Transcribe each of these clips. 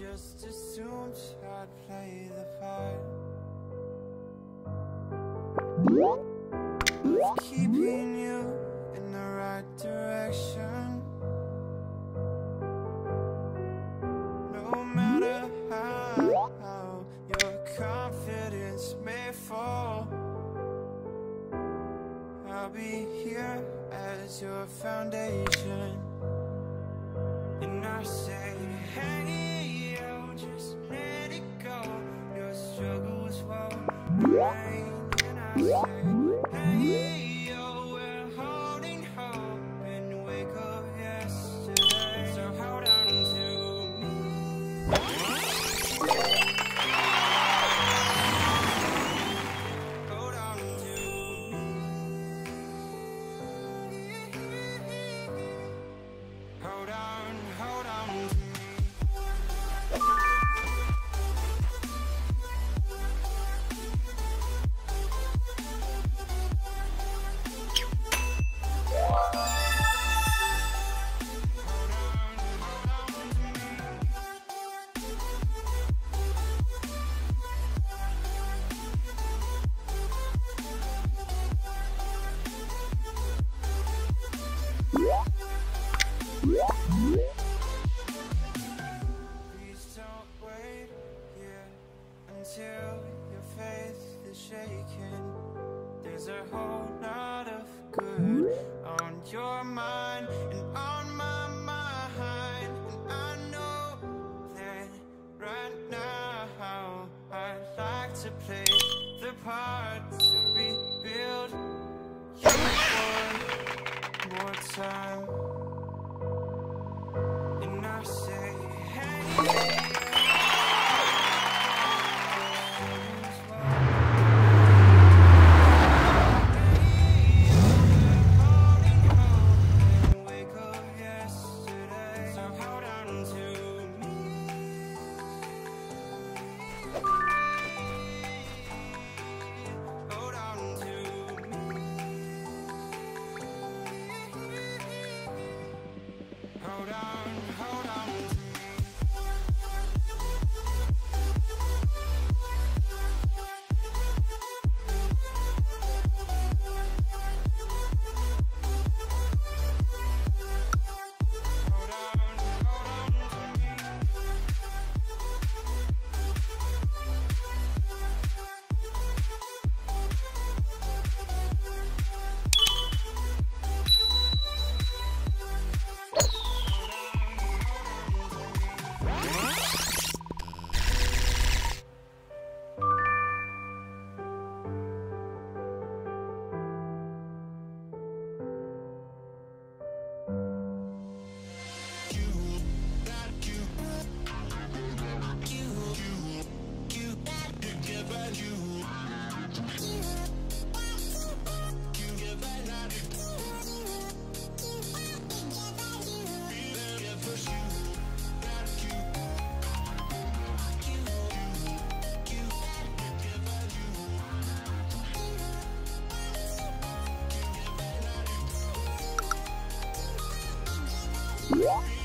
just assumed I'd play the part. Keeping you in the right direction. No matter how, how your confidence may fall I'll be here as your foundation. And I say, hey. Hey, whole lot of good on your mind and on my mind. And I know that right now I'd like to play the part to rebuild one more time. 감사합니다.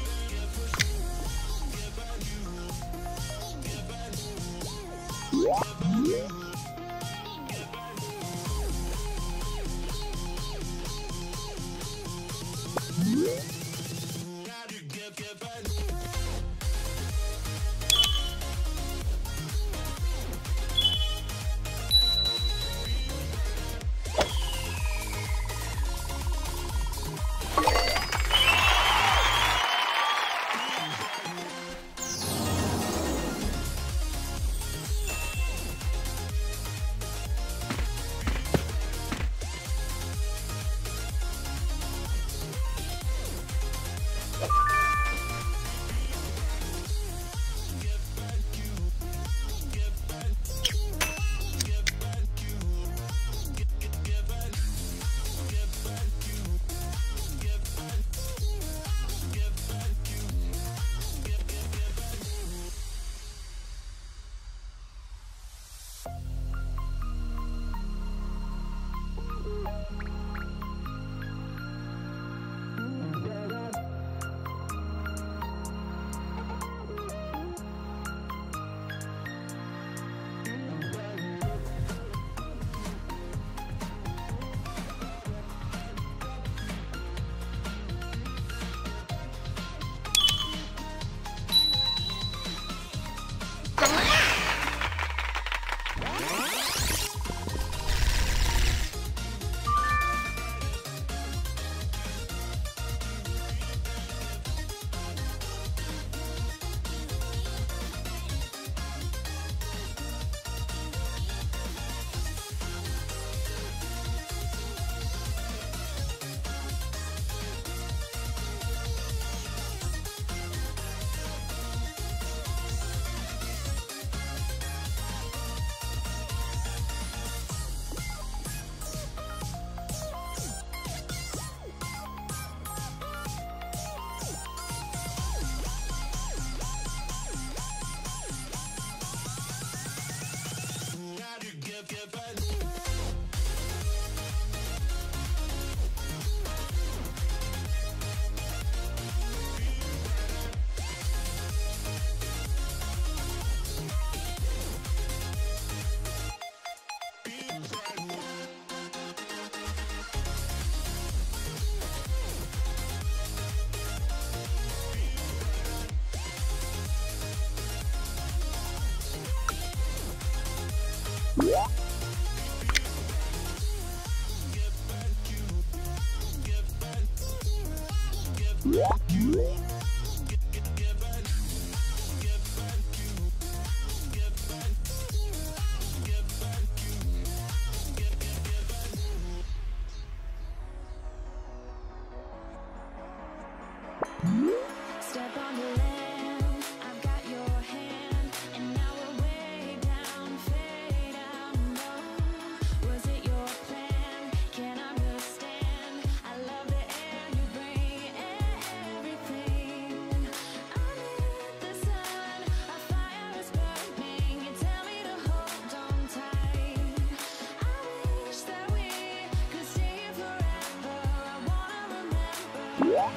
The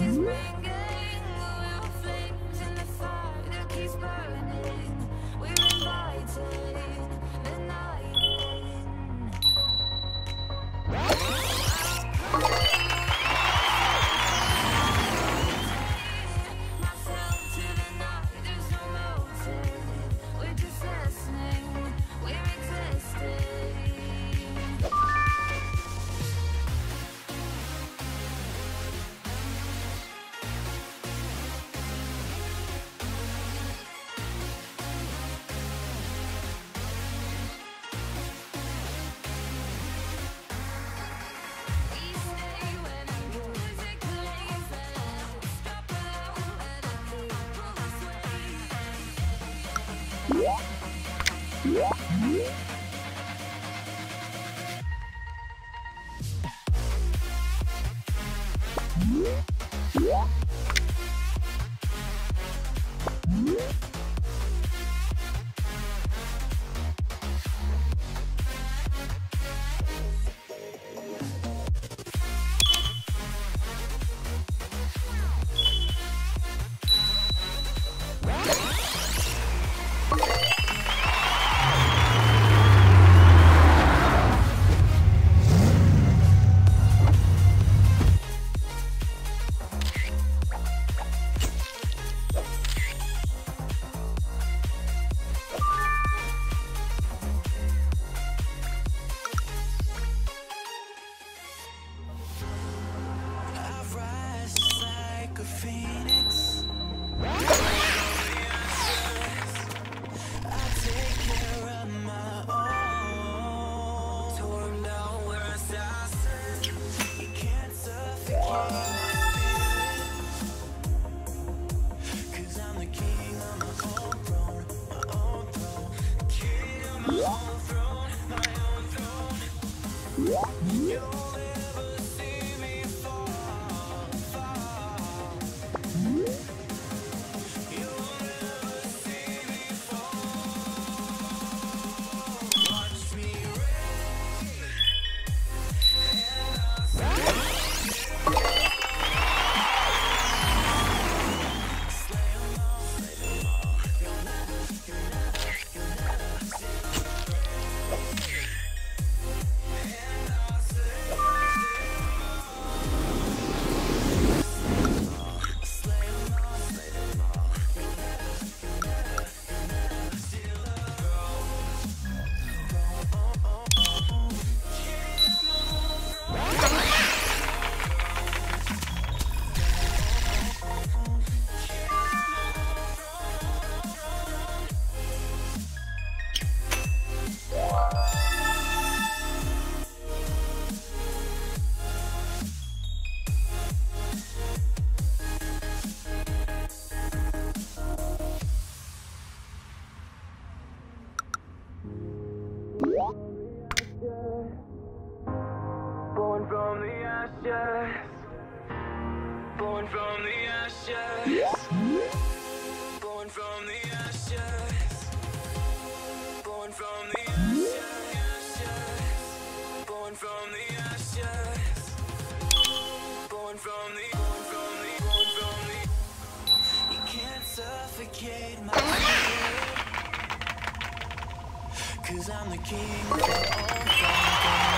music is Cause I'm the king